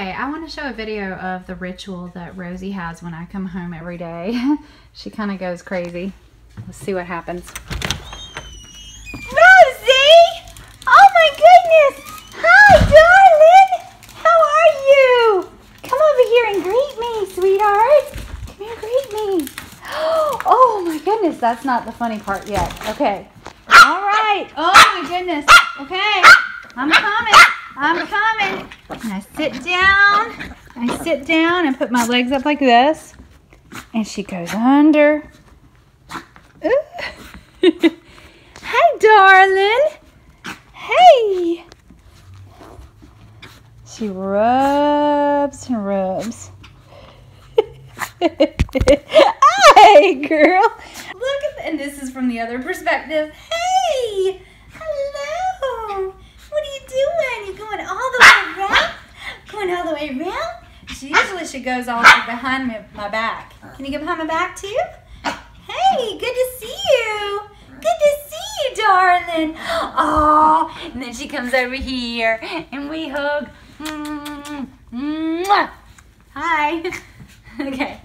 Hey, I want to show a video of the ritual that Rosie has when I come home every day. she kind of goes crazy. Let's see what happens. Rosie! Oh my goodness! Hi, darling! How are you? Come over here and greet me, sweetheart. Come here, greet me. Oh my goodness, that's not the funny part yet. Okay. All right. Oh my goodness. Okay. And I sit down. I sit down and put my legs up like this. And she goes under. Hi, darling. Hey. She rubs and rubs. hey, girl. Look at and this is from the other perspective. Hey, hello. What are you doing? You going all the way around? Going all the way around? She usually she goes all behind my, my back. Can you get behind my back too? Hey, good to see you. Good to see you, darling. Oh, and then she comes over here and we hug. Hi. okay.